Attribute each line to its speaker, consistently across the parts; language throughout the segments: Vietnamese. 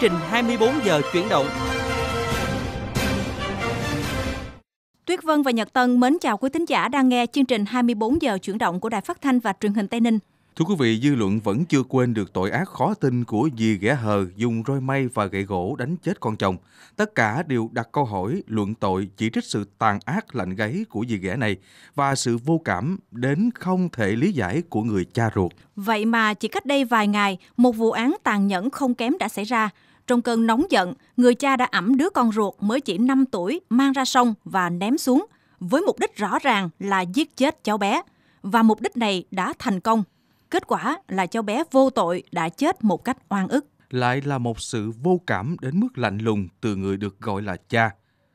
Speaker 1: trình 24 giờ chuyển động.
Speaker 2: Tuyết Vân và Nhật Tân mến chào quý thính giả đang nghe chương trình 24 giờ chuyển động của Đài Phát thanh và Truyền hình Tây Ninh.
Speaker 3: Thưa quý vị, dư luận vẫn chưa quên được tội ác khó tin của dì ghẻ hờ dùng roi mây và gậy gỗ đánh chết con chồng. Tất cả đều đặt câu hỏi, luận tội, chỉ trích sự tàn ác lạnh gáy của dì ghẻ này và sự vô cảm đến không thể lý giải của người cha ruột.
Speaker 2: Vậy mà chỉ cách đây vài ngày, một vụ án tàn nhẫn không kém đã xảy ra. Trong cơn nóng giận, người cha đã ẵm đứa con ruột mới chỉ 5 tuổi mang ra sông và ném xuống, với mục đích rõ ràng là giết chết cháu bé. Và mục đích này đã thành công. Kết quả là cháu bé vô tội đã chết một cách oan ức.
Speaker 3: Lại là một sự vô cảm đến mức lạnh lùng từ người được gọi là cha.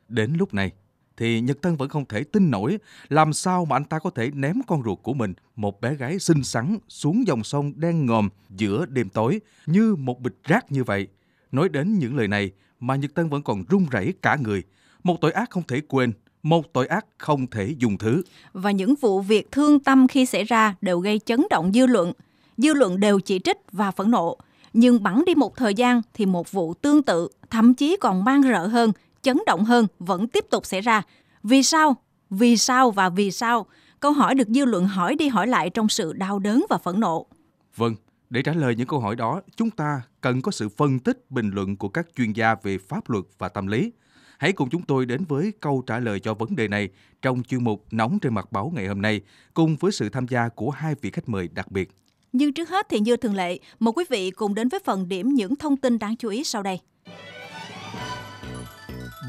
Speaker 3: Đến lúc này, thì Nhật Tân vẫn không thể tin nổi làm sao mà anh ta có thể ném con ruột của mình, một bé gái xinh xắn, xuống dòng sông đen ngòm giữa đêm tối như một bịch rác như vậy. Nói đến những lời này mà Nhật Tân vẫn còn run rẩy cả người. Một tội ác không thể quên, một tội ác không thể dùng thứ.
Speaker 2: Và những vụ việc thương tâm khi xảy ra đều gây chấn động dư luận. Dư luận đều chỉ trích và phẫn nộ. Nhưng bẵng đi một thời gian thì một vụ tương tự, thậm chí còn mang rợ hơn, chấn động hơn vẫn tiếp tục xảy ra. Vì sao? Vì sao và vì sao? Câu hỏi được dư luận hỏi đi hỏi lại trong sự đau đớn và phẫn nộ.
Speaker 3: Vâng, để trả lời những câu hỏi đó, chúng ta cần có sự phân tích, bình luận của các chuyên gia về pháp luật và tâm lý. Hãy cùng chúng tôi đến với câu trả lời cho vấn đề này trong chuyên mục Nóng trên mặt báo ngày hôm nay, cùng với sự tham gia của hai vị khách mời đặc biệt.
Speaker 2: Nhưng trước hết thì như thường lệ, mời quý vị cùng đến với phần điểm những thông tin đáng chú ý sau đây.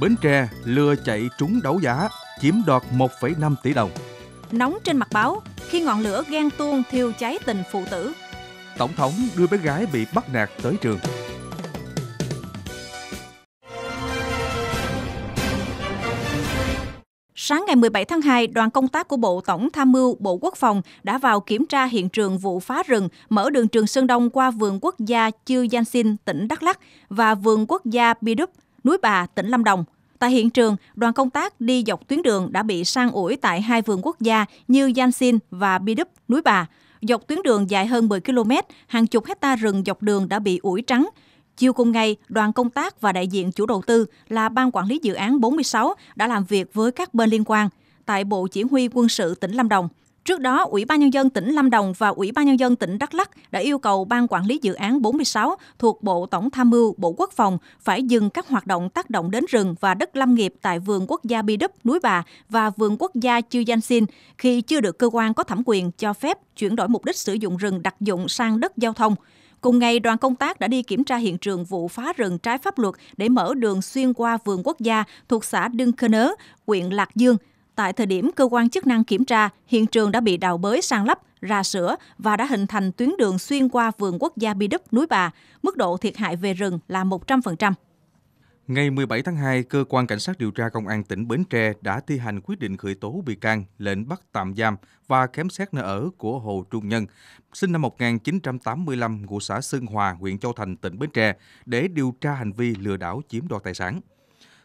Speaker 3: Bến Tre lừa chạy trúng đấu giá, chiếm đoạt 1,5 tỷ đồng.
Speaker 2: Nóng trên mặt báo, khi ngọn lửa ghen tuông thiêu cháy tình phụ tử.
Speaker 3: Tổng thống đưa bé gái bị bắt nạt tới trường.
Speaker 2: Sáng ngày 17 tháng 2, đoàn công tác của Bộ Tổng Tham mưu Bộ Quốc phòng đã vào kiểm tra hiện trường vụ phá rừng mở đường Trường Sơn Đông qua vườn quốc gia Chư Giang Sinh, tỉnh Đắk Lắk và vườn quốc gia Bi Đúp, núi Bà, tỉnh Lâm Đồng. Tại hiện trường, đoàn công tác đi dọc tuyến đường đã bị sang ủi tại hai vườn quốc gia như Giang Sinh và Bi Đúp, núi Bà. Dọc tuyến đường dài hơn 10 km, hàng chục hecta rừng dọc đường đã bị ủi trắng, Chiều cùng ngày, đoàn công tác và đại diện chủ đầu tư là Ban Quản lý Dự án 46 đã làm việc với các bên liên quan tại Bộ Chỉ huy quân sự tỉnh Lâm Đồng. Trước đó, Ủy ban Nhân dân tỉnh Lâm Đồng và Ủy ban Nhân dân tỉnh Đắk Lắk đã yêu cầu Ban Quản lý Dự án 46 thuộc Bộ Tổng Tham mưu Bộ Quốc phòng phải dừng các hoạt động tác động đến rừng và đất lâm nghiệp tại vườn quốc gia Bi Đúp, Núi Bà và vườn quốc gia Chư Danh Xin khi chưa được cơ quan có thẩm quyền cho phép chuyển đổi mục đích sử dụng rừng đặc dụng sang đất giao thông. Cùng ngày, đoàn công tác đã đi kiểm tra hiện trường vụ phá rừng trái pháp luật để mở đường xuyên qua vườn quốc gia thuộc xã Đưng Khơ Nớ, huyện Lạc Dương. Tại thời điểm cơ quan chức năng kiểm tra, hiện trường đã bị đào bới sang lấp, ra sữa và đã hình thành tuyến đường xuyên qua vườn quốc gia Bi Đúp, núi Bà. Mức độ thiệt hại về rừng là 100%.
Speaker 3: Ngày 17 tháng 2, Cơ quan Cảnh sát điều tra Công an tỉnh Bến Tre đã thi hành quyết định khởi tố bị can, lệnh bắt tạm giam và khám xét nơi ở của Hồ Trung Nhân, sinh năm 1985, ngụ xã Sơn Hòa, huyện Châu Thành, tỉnh Bến Tre, để điều tra hành vi lừa đảo chiếm đoạt tài sản.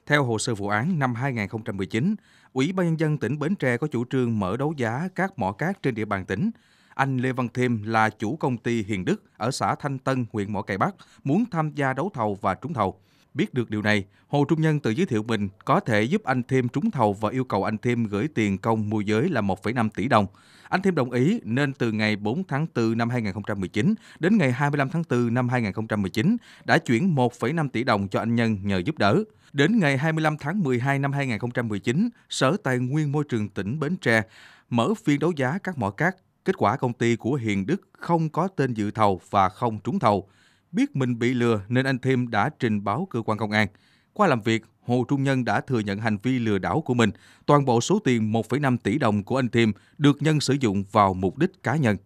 Speaker 3: Theo hồ sơ vụ án năm 2019, Ủy ban Nhân dân tỉnh Bến Tre có chủ trương mở đấu giá các mỏ cát trên địa bàn tỉnh. Anh Lê Văn Thêm là chủ công ty Hiền Đức ở xã Thanh Tân, huyện Mỏ Cày Bắc, muốn tham gia đấu thầu và trúng thầu. Biết được điều này, Hồ Trung Nhân tự giới thiệu mình có thể giúp anh Thêm trúng thầu và yêu cầu anh Thêm gửi tiền công môi giới là 1,5 tỷ đồng. Anh Thêm đồng ý nên từ ngày 4 tháng 4 năm 2019 đến ngày 25 tháng 4 năm 2019 đã chuyển 1,5 tỷ đồng cho anh Nhân nhờ giúp đỡ. Đến ngày 25 tháng 12 năm 2019, Sở Tài nguyên Môi trường tỉnh Bến Tre mở phiên đấu giá các mỏ cát. Kết quả công ty của Hiền Đức không có tên dự thầu và không trúng thầu. Biết mình bị lừa nên anh Thêm đã trình báo cơ quan công an. Qua làm việc, Hồ Trung Nhân đã thừa nhận hành vi lừa đảo của mình. Toàn bộ số tiền 1,5 tỷ đồng của anh Thêm được Nhân sử dụng vào mục đích cá nhân.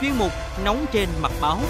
Speaker 1: Chuyên mục Nóng trên mặt báo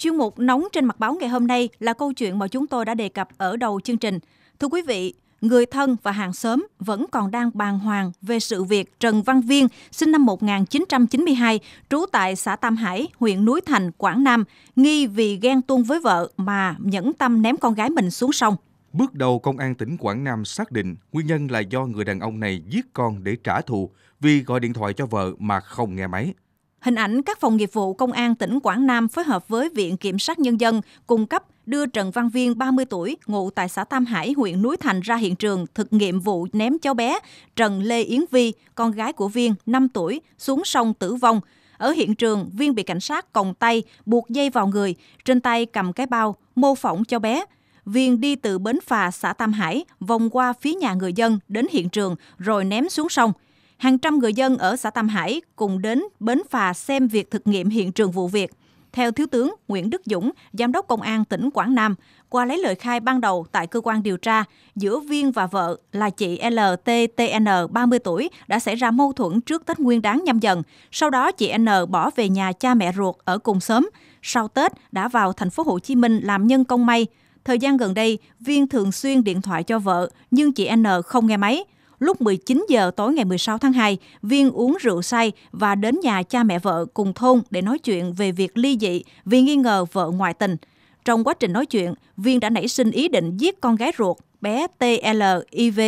Speaker 2: Chuyên mục Nóng trên mặt báo ngày hôm nay là câu chuyện mà chúng tôi đã đề cập ở đầu chương trình. Thưa quý vị, người thân và hàng xóm vẫn còn đang bàng hoàng về sự việc Trần Văn Viên, sinh năm 1992, trú tại xã Tam Hải, huyện Núi Thành, Quảng Nam, nghi vì ghen tuông với vợ mà nhẫn tâm ném con gái mình xuống sông.
Speaker 3: Bước đầu, Công an tỉnh Quảng Nam xác định nguyên nhân là do người đàn ông này giết con để trả thù vì gọi điện thoại cho vợ mà không nghe máy.
Speaker 2: Hình ảnh các phòng nghiệp vụ Công an tỉnh Quảng Nam phối hợp với Viện Kiểm sát Nhân dân cung cấp đưa Trần Văn Viên 30 tuổi, ngụ tại xã Tam Hải, huyện Núi Thành ra hiện trường thực nghiệm vụ ném cháu bé Trần Lê Yến Vi, con gái của Viên 5 tuổi, xuống sông tử vong. Ở hiện trường, Viên bị cảnh sát còng tay, buộc dây vào người, trên tay cầm cái bao, mô phỏng cho bé. Viên đi từ bến phà xã Tam Hải, vòng qua phía nhà người dân đến hiện trường rồi ném xuống sông. Hàng trăm người dân ở xã Tam Hải cùng đến bến phà xem việc thực nghiệm hiện trường vụ việc. Theo Thiếu tướng Nguyễn Đức Dũng, Giám đốc Công an tỉnh Quảng Nam, qua lấy lời khai ban đầu tại cơ quan điều tra, giữa Viên và vợ là chị LTTN 30 tuổi đã xảy ra mâu thuẫn trước Tết Nguyên đán nhâm dần. Sau đó chị N bỏ về nhà cha mẹ ruột ở cùng xóm. Sau Tết đã vào thành phố Hồ Chí Minh làm nhân công may. Thời gian gần đây, Viên thường xuyên điện thoại cho vợ, nhưng chị N không nghe máy. Lúc 19 giờ tối ngày 16 tháng 2, Viên uống rượu say và đến nhà cha mẹ vợ cùng thôn để nói chuyện về việc ly dị vì nghi ngờ vợ ngoại tình. Trong quá trình nói chuyện, Viên đã nảy sinh ý định giết con gái ruột, bé TLIV,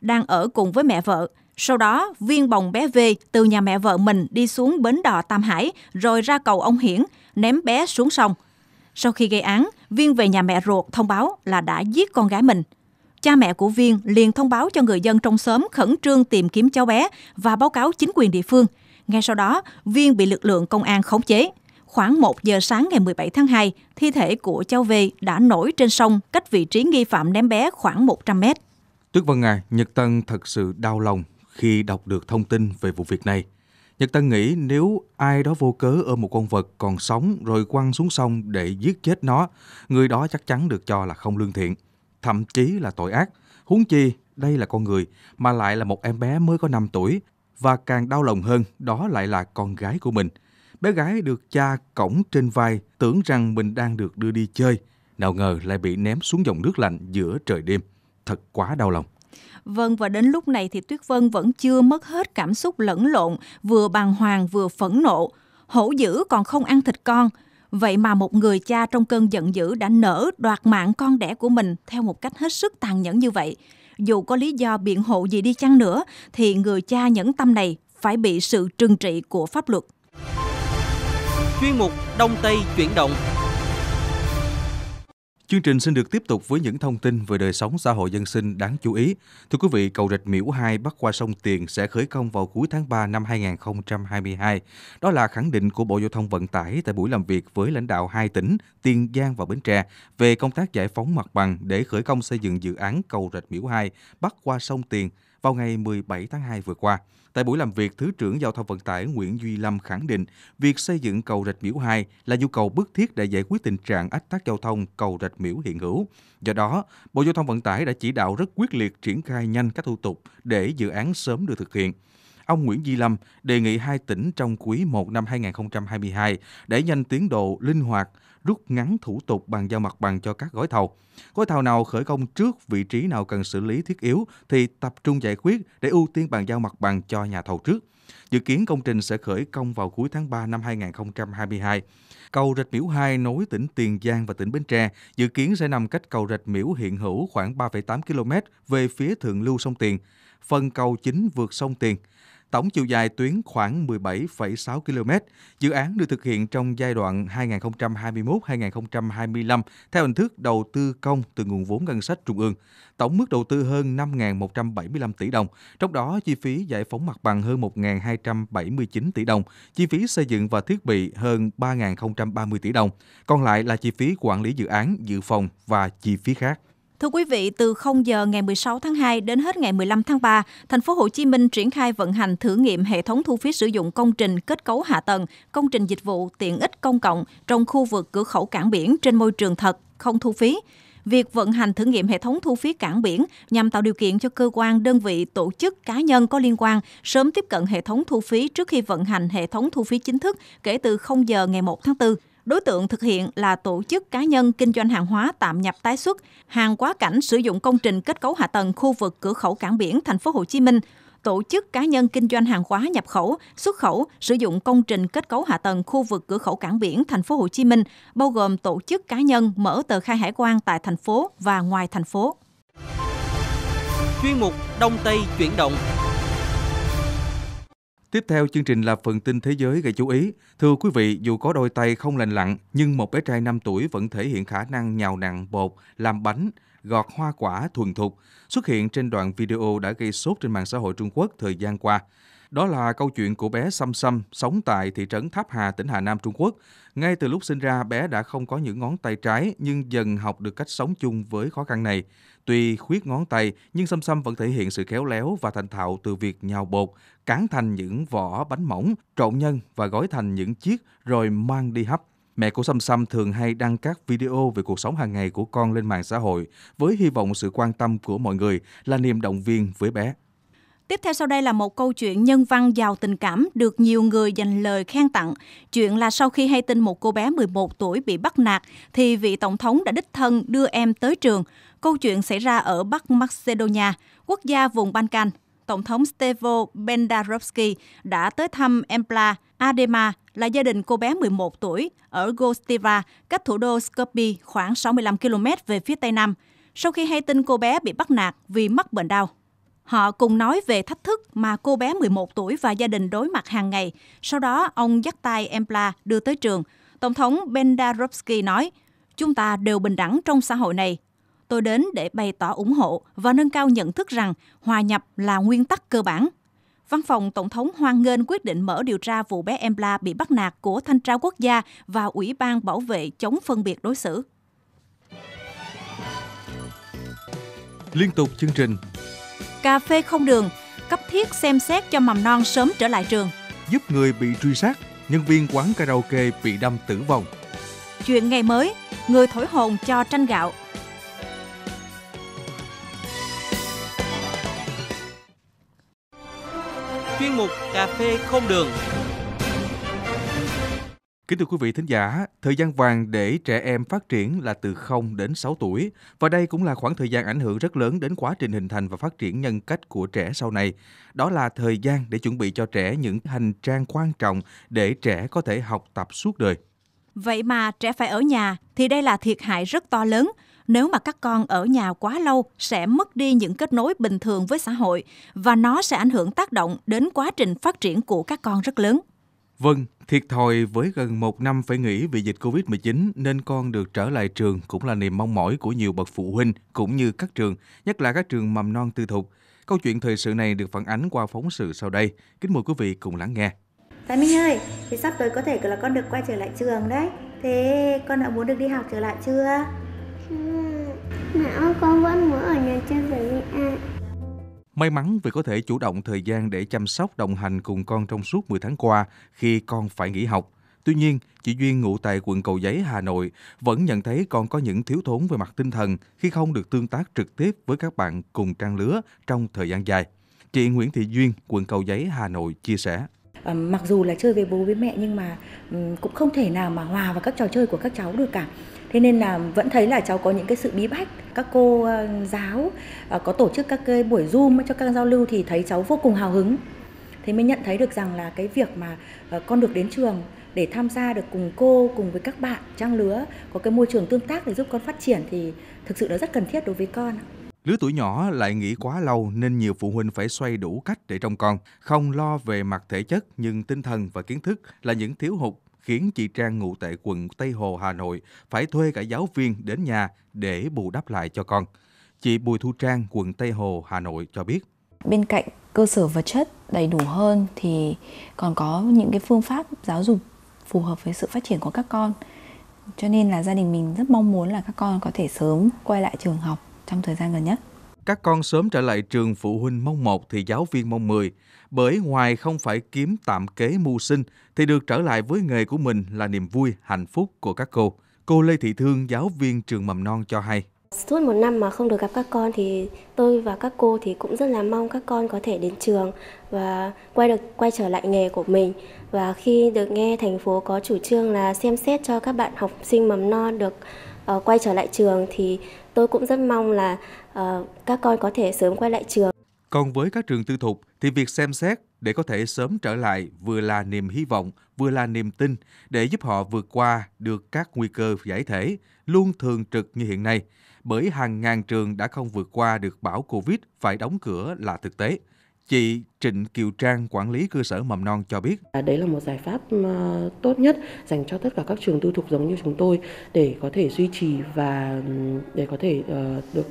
Speaker 2: đang ở cùng với mẹ vợ. Sau đó, Viên bồng bé V từ nhà mẹ vợ mình đi xuống bến đò Tam Hải, rồi ra cầu ông Hiển, ném bé xuống sông. Sau khi gây án, Viên về nhà mẹ ruột thông báo là đã giết con gái mình. Cha mẹ của Viên liền thông báo cho người dân trong xóm khẩn trương tìm kiếm cháu bé và báo cáo chính quyền địa phương. Ngay sau đó, Viên bị lực lượng công an khống chế. Khoảng 1 giờ sáng ngày 17 tháng 2, thi thể của cháu V đã nổi trên sông cách vị trí nghi phạm ném bé khoảng 100 mét.
Speaker 3: Tuyết Vân Ngài, Nhật Tân thật sự đau lòng khi đọc được thông tin về vụ việc này. Nhật Tân nghĩ nếu ai đó vô cớ ôm một con vật còn sống rồi quăng xuống sông để giết chết nó, người đó chắc chắn được cho là không lương thiện, thậm chí là tội ác. Huống chi, đây là con người, mà lại là một em bé mới có 5 tuổi, và càng đau lòng hơn, đó lại là con gái của mình. Bé gái được cha cổng trên vai, tưởng rằng mình đang được đưa đi chơi, nào ngờ lại bị ném xuống dòng nước lạnh giữa trời đêm. Thật quá đau lòng.
Speaker 2: Vâng và đến lúc này thì Tuyết Vân vẫn chưa mất hết cảm xúc lẫn lộn, vừa bàng hoàng vừa phẫn nộ. Hổ dữ còn không ăn thịt con. Vậy mà một người cha trong cơn giận dữ đã nỡ đoạt mạng con đẻ của mình theo một cách hết sức tàn nhẫn như vậy. Dù có lý do biện hộ gì đi chăng nữa, thì người cha nhẫn tâm này phải bị sự trừng trị của pháp luật.
Speaker 1: Chuyên mục Đông Tây chuyển động
Speaker 3: Chương trình xin được tiếp tục với những thông tin về đời sống xã hội dân sinh đáng chú ý. Thưa quý vị, cầu Rạch Miễu 2 bắc qua sông Tiền sẽ khởi công vào cuối tháng 3 năm 2022. Đó là khẳng định của Bộ Giao thông Vận tải tại buổi làm việc với lãnh đạo hai tỉnh Tiền Giang và Bến Tre về công tác giải phóng mặt bằng để khởi công xây dựng dự án cầu Rạch Miễu 2 bắc qua sông Tiền vào ngày 17 tháng 2 vừa qua. Tại buổi làm việc, Thứ trưởng Giao thông Vận tải Nguyễn Duy Lâm khẳng định việc xây dựng cầu Rạch Miễu 2 là nhu cầu bức thiết để giải quyết tình trạng ách tắc giao thông cầu Rạch Miễu hiện hữu. Do đó, Bộ Giao thông Vận tải đã chỉ đạo rất quyết liệt triển khai nhanh các thủ tục để dự án sớm được thực hiện. Ông Nguyễn Duy Lâm đề nghị hai tỉnh trong quý 1 năm 2022 để nhanh tiến độ linh hoạt, rút ngắn thủ tục bàn giao mặt bằng cho các gói thầu. Gói thầu nào khởi công trước vị trí nào cần xử lý thiết yếu thì tập trung giải quyết để ưu tiên bàn giao mặt bằng cho nhà thầu trước. Dự kiến công trình sẽ khởi công vào cuối tháng 3 năm 2022. Cầu Rạch Miễu 2 nối tỉnh Tiền Giang và tỉnh Bến Tre dự kiến sẽ nằm cách cầu Rạch Miễu hiện hữu khoảng 3,8 km về phía thượng lưu sông Tiền. Phần cầu chính vượt sông Tiền. Tổng chiều dài tuyến khoảng 17,6 km. Dự án được thực hiện trong giai đoạn 2021-2025 theo hình thức đầu tư công từ nguồn vốn ngân sách trung ương. Tổng mức đầu tư hơn 5.175 tỷ đồng, trong đó chi phí giải phóng mặt bằng hơn 1.279 tỷ đồng, chi phí xây dựng và thiết bị hơn 3.030 tỷ đồng. Còn lại là chi phí quản lý dự án, dự phòng và chi phí khác.
Speaker 2: Thưa quý vị, từ 0 giờ ngày 16 tháng 2 đến hết ngày 15 tháng 3, thành phố Hồ Chí Minh triển khai vận hành thử nghiệm hệ thống thu phí sử dụng công trình kết cấu hạ tầng, công trình dịch vụ tiện ích công cộng trong khu vực cửa khẩu cảng biển trên môi trường thật, không thu phí. Việc vận hành thử nghiệm hệ thống thu phí cảng biển nhằm tạo điều kiện cho cơ quan, đơn vị, tổ chức, cá nhân có liên quan sớm tiếp cận hệ thống thu phí trước khi vận hành hệ thống thu phí chính thức kể từ 0 giờ ngày 1 tháng 4. Đối tượng thực hiện là tổ chức cá nhân kinh doanh hàng hóa tạm nhập tái xuất, hàng quá cảnh sử dụng công trình kết cấu hạ tầng khu vực cửa khẩu cảng biển thành phố Hồ Chí Minh, tổ chức cá nhân kinh doanh hàng hóa nhập khẩu, xuất khẩu sử dụng công trình kết cấu hạ tầng khu vực cửa khẩu cảng biển thành phố Hồ Chí Minh, bao gồm tổ chức cá nhân mở tờ khai hải quan tại thành phố và ngoài thành phố.
Speaker 1: Chuyên mục Đông Tây chuyển động
Speaker 3: Tiếp theo chương trình là phần tin thế giới gây chú ý. Thưa quý vị, dù có đôi tay không lành lặn, nhưng một bé trai 5 tuổi vẫn thể hiện khả năng nhào nặng bột, làm bánh, gọt hoa quả thuần thục, xuất hiện trên đoạn video đã gây sốt trên mạng xã hội Trung Quốc thời gian qua. Đó là câu chuyện của bé sam sam sống tại thị trấn Tháp Hà, tỉnh Hà Nam, Trung Quốc. Ngay từ lúc sinh ra, bé đã không có những ngón tay trái nhưng dần học được cách sống chung với khó khăn này. Tuy khuyết ngón tay, nhưng Sâm Sâm vẫn thể hiện sự khéo léo và thành thạo từ việc nhào bột, cán thành những vỏ bánh mỏng, trộn nhân và gói thành những chiếc rồi mang đi hấp. Mẹ của Sâm Sâm thường hay đăng các video về cuộc sống hàng ngày của con lên mạng xã hội với hy vọng sự quan tâm của mọi người là niềm động viên với bé.
Speaker 2: Tiếp theo sau đây là một câu chuyện nhân văn giàu tình cảm được nhiều người dành lời khen tặng. Chuyện là sau khi hay tin một cô bé 11 tuổi bị bắt nạt, thì vị tổng thống đã đích thân đưa em tới trường. Câu chuyện xảy ra ở Bắc Macedonia, quốc gia vùng Balkan. Tổng thống Stevo Bendarovsky đã tới thăm Empla Adema là gia đình cô bé 11 tuổi ở Gostiva, cách thủ đô Skopje khoảng 65 km về phía tây nam. Sau khi hay tin cô bé bị bắt nạt vì mắc bệnh đau. Họ cùng nói về thách thức mà cô bé 11 tuổi và gia đình đối mặt hàng ngày. Sau đó, ông dắt tay Empla đưa tới trường. Tổng thống Bendarovsky nói, chúng ta đều bình đẳng trong xã hội này. Tôi đến để bày tỏ ủng hộ và nâng cao nhận thức rằng hòa nhập là nguyên tắc cơ bản. Văn phòng Tổng thống hoan nghênh quyết định mở điều tra vụ bé Embla bị bắt nạt của Thanh tra Quốc gia và Ủy ban Bảo vệ chống phân biệt đối xử.
Speaker 3: Liên tục chương trình
Speaker 2: Cà phê không đường, cấp thiết xem xét cho mầm non sớm trở lại trường.
Speaker 3: Giúp người bị truy sát, nhân viên quán karaoke bị đâm tử vong.
Speaker 2: Chuyện ngày mới, người thổi hồn cho tranh gạo.
Speaker 1: Chuyên mục Cà phê không đường
Speaker 3: Kính thưa quý vị thính giả, thời gian vàng để trẻ em phát triển là từ 0 đến 6 tuổi và đây cũng là khoảng thời gian ảnh hưởng rất lớn đến quá trình hình thành và phát triển nhân cách của trẻ sau này. Đó là thời gian để chuẩn bị cho trẻ những hành trang quan trọng để trẻ có thể học tập suốt đời.
Speaker 2: Vậy mà trẻ phải ở nhà thì đây là thiệt hại rất to lớn. Nếu mà các con ở nhà quá lâu sẽ mất đi những kết nối bình thường với xã hội và nó sẽ ảnh hưởng tác động đến quá trình phát triển của các con rất lớn.
Speaker 3: Vâng, thiệt thòi với gần một năm phải nghỉ vì dịch Covid-19 nên con được trở lại trường cũng là niềm mong mỏi của nhiều bậc phụ huynh cũng như các trường, nhất là các trường mầm non tư thục. Câu chuyện thời sự này được phản ánh qua phóng sự sau đây. Kính mời quý vị cùng lắng nghe.
Speaker 4: Tại Minh ơi, thì sắp tới có thể là con được quay trở lại trường đấy. Thế con đã muốn được đi học trở lại chưa?
Speaker 5: Mẹ ơi, con vẫn muốn ở nhà chơi với mẹ.
Speaker 3: May mắn vì có thể chủ động thời gian để chăm sóc đồng hành cùng con trong suốt 10 tháng qua khi con phải nghỉ học. Tuy nhiên, chị Duyên ngụ tại quận Cầu Giấy, Hà Nội vẫn nhận thấy con có những thiếu thốn về mặt tinh thần khi không được tương tác trực tiếp với các bạn cùng trang lứa trong thời gian dài. Chị Nguyễn Thị Duyên, quận Cầu Giấy, Hà Nội chia sẻ.
Speaker 6: À, mặc dù là chơi với bố với mẹ nhưng mà um, cũng không thể nào mà hòa vào các trò chơi của các cháu được cả thế nên là vẫn thấy là cháu có những cái sự bí bách. Các cô ờ, giáo ờ, có tổ chức các cái buổi zoom cho các giao lưu thì thấy cháu vô cùng hào hứng. Thế mới nhận thấy được rằng là cái việc mà ờ, con được đến trường để tham gia được cùng cô cùng với các bạn trang lứa có cái môi trường tương tác để giúp con phát triển thì thực sự nó rất cần thiết đối với con
Speaker 3: Lứa tuổi nhỏ lại nghỉ quá lâu nên nhiều phụ huynh phải xoay đủ cách để trông con, không lo về mặt thể chất nhưng tinh thần và kiến thức là những thiếu hụt khiến chị Trang ngụ tại quận Tây Hồ, Hà Nội phải thuê cả giáo viên đến nhà để bù đắp lại cho con. Chị Bùi Thu Trang, quận Tây Hồ, Hà Nội cho biết.
Speaker 7: Bên cạnh cơ sở vật chất đầy đủ hơn thì còn có những cái phương pháp giáo dục phù hợp với sự phát triển của các con. Cho nên là gia đình mình rất mong muốn là các con có thể sớm quay lại trường học trong thời gian gần nhất.
Speaker 3: Các con sớm trở lại trường phụ huynh mong một thì giáo viên mong 10. Bởi ngoài không phải kiếm tạm kế mưu sinh thì được trở lại với nghề của mình là niềm vui, hạnh phúc của các cô. Cô Lê Thị Thương, giáo viên trường mầm non cho hay.
Speaker 4: Suốt một năm mà không được gặp các con thì tôi và các cô thì cũng rất là mong các con có thể đến trường và quay được quay trở lại nghề của mình. Và khi được nghe thành phố có chủ trương là xem xét cho các bạn học sinh mầm non được uh, quay trở lại trường thì tôi cũng rất mong là các con có thể sớm quay lại trường.
Speaker 3: Còn với các trường tư thục thì việc xem xét để có thể sớm trở lại vừa là niềm hy vọng, vừa là niềm tin để giúp họ vượt qua được các nguy cơ giải thể luôn thường trực như hiện nay. Bởi hàng ngàn trường đã không vượt qua được bão Covid phải đóng cửa là thực tế. Chị Trịnh Kiều Trang, quản lý cơ sở mầm non cho biết.
Speaker 8: Đấy là một giải pháp ờ, tốt nhất dành cho tất cả các trường tư thục giống như chúng tôi để có thể duy trì và để có thể ờ, được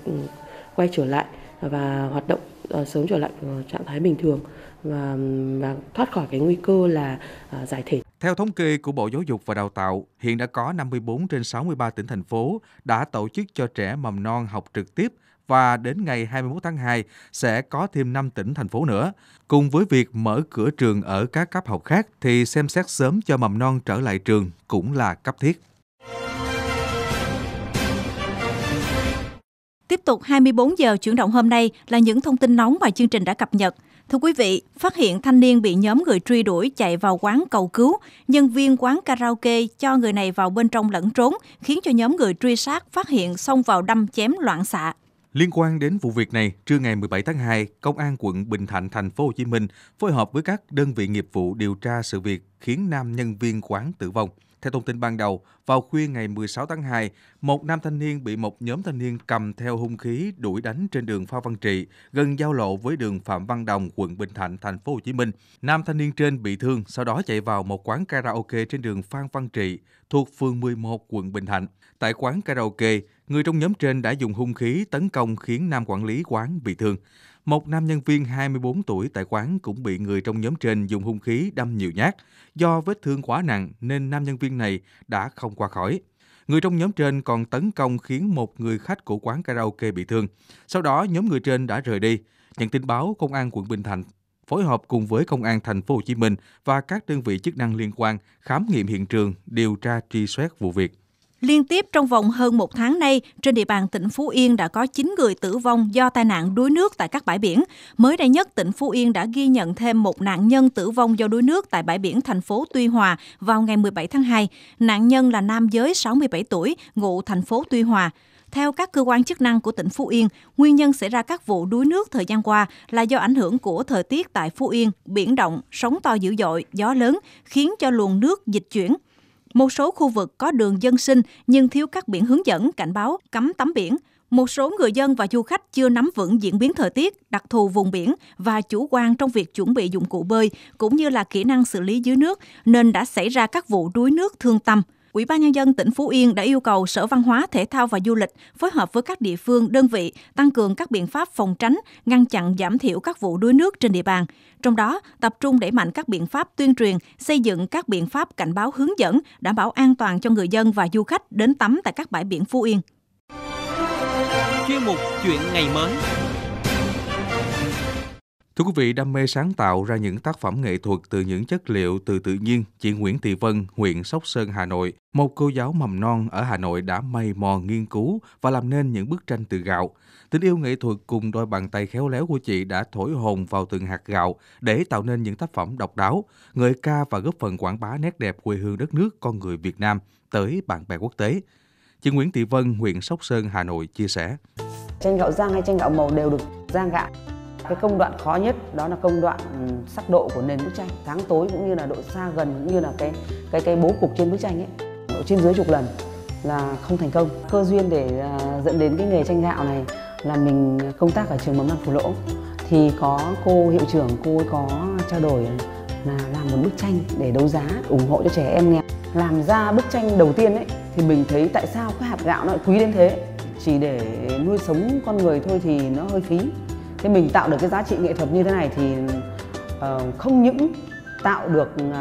Speaker 8: quay trở lại và hoạt động ờ, sớm trở lại trạng thái bình thường và, và thoát khỏi cái nguy cơ là ờ, giải thể.
Speaker 3: Theo thống kê của Bộ Giáo dục và Đào tạo, hiện đã có 54 trên 63 tỉnh thành phố đã tổ chức cho trẻ mầm non học trực tiếp và đến ngày 21 tháng 2 sẽ có thêm 5 tỉnh thành phố nữa. Cùng với việc mở cửa trường ở các cấp học khác thì xem xét sớm cho mầm non trở lại trường cũng là cấp thiết.
Speaker 2: Tiếp tục 24 giờ chuyển động hôm nay là những thông tin nóng mà chương trình đã cập nhật. Thưa quý vị, phát hiện thanh niên bị nhóm người truy đuổi chạy vào quán cầu cứu, nhân viên quán karaoke cho người này vào bên trong lẫn trốn, khiến cho nhóm người truy sát phát hiện xông vào đâm chém loạn xạ.
Speaker 3: Liên quan đến vụ việc này, trưa ngày 17 tháng 2, Công an quận Bình Thạnh, thành phố Hồ Chí Minh phối hợp với các đơn vị nghiệp vụ điều tra sự việc khiến nam nhân viên quán tử vong. Theo thông tin ban đầu, vào khuya ngày 16 tháng 2, một nam thanh niên bị một nhóm thanh niên cầm theo hung khí đuổi đánh trên đường Phan Văn Trị, gần giao lộ với đường Phạm Văn Đồng, quận Bình Thạnh, thành phố Hồ Chí Minh. Nam thanh niên trên bị thương, sau đó chạy vào một quán karaoke trên đường Phan Văn Trị, thuộc phường 11, quận Bình Thạnh. Tại quán karaoke, người trong nhóm trên đã dùng hung khí tấn công khiến nam quản lý quán bị thương. Một nam nhân viên 24 tuổi tại quán cũng bị người trong nhóm trên dùng hung khí đâm nhiều nhát. Do vết thương quá nặng nên nam nhân viên này đã không qua khỏi. Người trong nhóm trên còn tấn công khiến một người khách của quán karaoke bị thương. Sau đó nhóm người trên đã rời đi. Nhận tin báo, công an quận Bình Thạnh phối hợp cùng với công an thành phố Hồ Chí Minh và các đơn vị chức năng liên quan khám nghiệm hiện trường, điều tra truy xét vụ việc.
Speaker 2: Liên tiếp trong vòng hơn một tháng nay, trên địa bàn tỉnh Phú Yên đã có 9 người tử vong do tai nạn đuối nước tại các bãi biển. Mới đây nhất, tỉnh Phú Yên đã ghi nhận thêm một nạn nhân tử vong do đuối nước tại bãi biển thành phố Tuy Hòa vào ngày 17 tháng 2. Nạn nhân là nam giới 67 tuổi, ngụ thành phố Tuy Hòa. Theo các cơ quan chức năng của tỉnh Phú Yên, nguyên nhân xảy ra các vụ đuối nước thời gian qua là do ảnh hưởng của thời tiết tại Phú Yên, biển động, sóng to dữ dội, gió lớn, khiến cho luồng nước dịch chuyển. Một số khu vực có đường dân sinh nhưng thiếu các biển hướng dẫn, cảnh báo, cấm tắm biển. Một số người dân và du khách chưa nắm vững diễn biến thời tiết, đặc thù vùng biển và chủ quan trong việc chuẩn bị dụng cụ bơi cũng như là kỹ năng xử lý dưới nước nên đã xảy ra các vụ đuối nước thương tâm. Ủy ban Nhân dân tỉnh Phú Yên đã yêu cầu Sở Văn hóa, Thể thao và Du lịch phối hợp với các địa phương, đơn vị tăng cường các biện pháp phòng tránh, ngăn chặn giảm thiểu các vụ đuối nước trên địa bàn. Trong đó, tập trung đẩy mạnh các biện pháp tuyên truyền, xây dựng các biện pháp cảnh báo hướng dẫn, đảm bảo an toàn cho người dân và du khách đến tắm tại các bãi biển Phú Yên.
Speaker 1: Chuyên mục Chuyện ngày mới
Speaker 3: Thưa quý vị, đam mê sáng tạo ra những tác phẩm nghệ thuật từ những chất liệu từ tự nhiên, chị Nguyễn Thị Vân, huyện Sóc Sơn, Hà Nội, một cô giáo mầm non ở Hà Nội đã mày mò nghiên cứu và làm nên những bức tranh từ gạo. Tình yêu nghệ thuật cùng đôi bàn tay khéo léo của chị đã thổi hồn vào từng hạt gạo để tạo nên những tác phẩm độc đáo, ngợi ca và góp phần quảng bá nét đẹp quê hương đất nước con người Việt Nam tới bạn bè quốc tế. Chị Nguyễn Thị Vân, huyện Sóc Sơn, Hà Nội chia sẻ.
Speaker 9: Tranh gạo rang hay tranh gạo màu đều được rang gạo cái công đoạn khó nhất, đó là công đoạn ừ, sắc độ của nền bức tranh. Sáng tối cũng như là độ xa gần, cũng như là cái cái cái bố cục trên bức tranh ấy. Độ trên dưới chục lần là không thành công. Cơ duyên để à, dẫn đến cái nghề tranh gạo này là mình công tác ở trường mầm non phù lỗ. Thì có cô hiệu trưởng, cô ấy có trao đổi là làm một bức tranh để đấu giá, ủng hộ cho trẻ em nghèo. Làm ra bức tranh đầu tiên ấy, thì mình thấy tại sao cái hạt gạo nó lại quý đến thế? Chỉ để nuôi sống con người thôi thì nó hơi phí thế mình tạo được cái giá trị nghệ thuật như thế này thì uh, không những tạo được uh,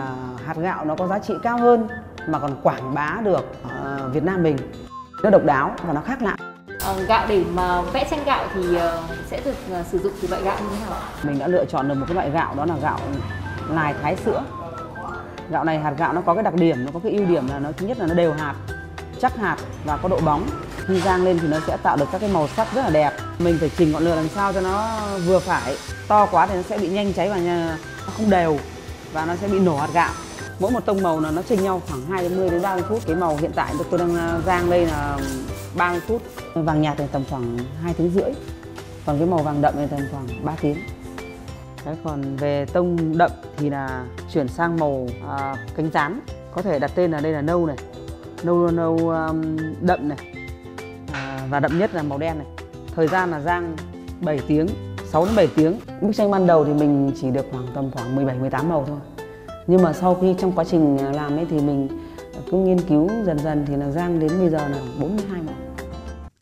Speaker 9: hạt gạo nó có giá trị cao hơn mà còn quảng bá được uh, Việt Nam mình. Nó độc đáo và nó khác lạ.
Speaker 10: Uh, gạo để mà vẽ tranh gạo thì sẽ được sử dụng từ loại gạo như thế nào
Speaker 9: mình đã lựa chọn được một cái loại gạo đó là gạo lài thái sữa. Gạo này hạt gạo nó có cái đặc điểm nó có cái ưu điểm là nó thứ nhất là nó đều hạt chắc hạt và có độ bóng khi rang lên thì nó sẽ tạo được các cái màu sắc rất là đẹp. Mình phải chỉnh ngọn lửa làm sao cho nó vừa phải. To quá thì nó sẽ bị nhanh cháy và nó không đều và nó sẽ bị nổ hạt gạo. Mỗi một tông màu là nó chênh nhau khoảng 20 đến 30 phút. Cái màu hiện tại tôi đang à, rang đây là 30 phút. Vàng nhạt thì tầm khoảng 2 tiếng rưỡi. Còn cái màu vàng đậm thì tầm khoảng 3 tiếng. Đấy, còn về tông đậm thì là chuyển sang màu à, cánh rán. Có thể đặt tên là đây là nâu này. Nâu nâu um, đậm này và đậm nhất là màu đen này thời gian là rang 7 tiếng 6 đến 7 tiếng. Bức tranh ban đầu thì mình chỉ được khoảng tầm khoảng 17 18 màu thôi. Nhưng mà sau khi trong quá trình à, làm ấy thì mình cứ nghiên cứu dần dần thì là rang đến bây giờ là 42 màu.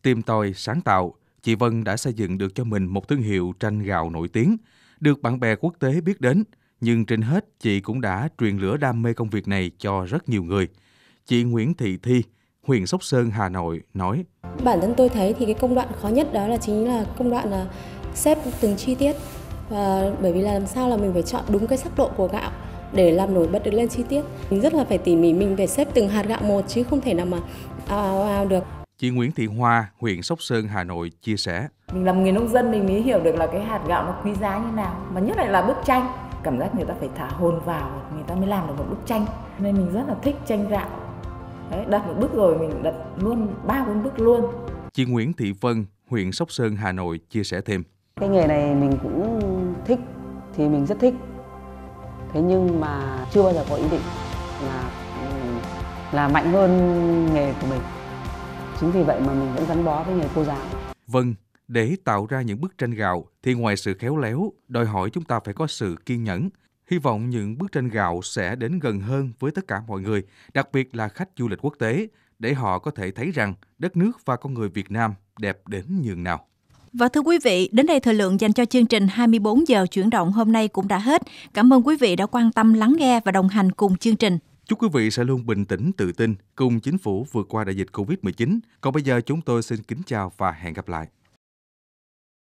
Speaker 3: Tìm tòi, sáng tạo, chị Vân đã xây dựng được cho mình một thương hiệu tranh gạo nổi tiếng, được bạn bè quốc tế biết đến. Nhưng trên hết, chị cũng đã truyền lửa đam mê công việc này cho rất nhiều người. Chị Nguyễn Thị Thi, huyện Sóc Sơn, Hà Nội nói.
Speaker 11: Bản thân tôi thấy thì cái công đoạn khó nhất đó là chính là công đoạn là xếp từng chi tiết. Và bởi vì là làm sao là mình phải chọn đúng cái sắc độ của gạo để làm nổi bật được lên chi tiết. Mình rất là phải tỉ mỉ, mình phải xếp từng hạt gạo một chứ không thể nào mà ào ào được.
Speaker 3: Chị Nguyễn Thị Hoa, huyện Sóc Sơn, Hà Nội chia sẻ.
Speaker 12: Mình làm người nông dân mình mới hiểu được là cái hạt gạo nó quý giá như nào. Mà nhất là là bức tranh. Cảm giác người ta phải thả hồn vào, người ta mới làm được một bức tranh. Nên mình rất là thích tranh gạo. Đấy, đặt một bức rồi mình đặt luôn ba bốn bức luôn.
Speaker 3: Chị Nguyễn Thị Vân, huyện Sóc Sơn, Hà Nội chia sẻ thêm.
Speaker 9: Cái nghề này mình cũng thích thì mình rất thích. Thế nhưng mà chưa bao giờ có ý định là là mạnh hơn nghề của mình. Chính vì vậy mà mình vẫn gắn bó với nghề cô giáo.
Speaker 3: Vâng, để tạo ra những bức tranh gạo thì ngoài sự khéo léo, đòi hỏi chúng ta phải có sự kiên nhẫn. Hy vọng những bức tranh gạo sẽ đến gần hơn với tất cả mọi người, đặc biệt là khách du lịch quốc tế, để họ có thể thấy rằng đất nước và con người Việt Nam đẹp đến nhường nào.
Speaker 2: Và thưa quý vị, đến đây thời lượng dành cho chương trình 24 giờ chuyển động hôm nay cũng đã hết. Cảm ơn quý vị đã quan tâm lắng nghe và đồng hành cùng chương trình.
Speaker 3: Chúc quý vị sẽ luôn bình tĩnh, tự tin cùng chính phủ vượt qua đại dịch Covid-19. Còn bây giờ chúng tôi xin kính chào và hẹn gặp lại.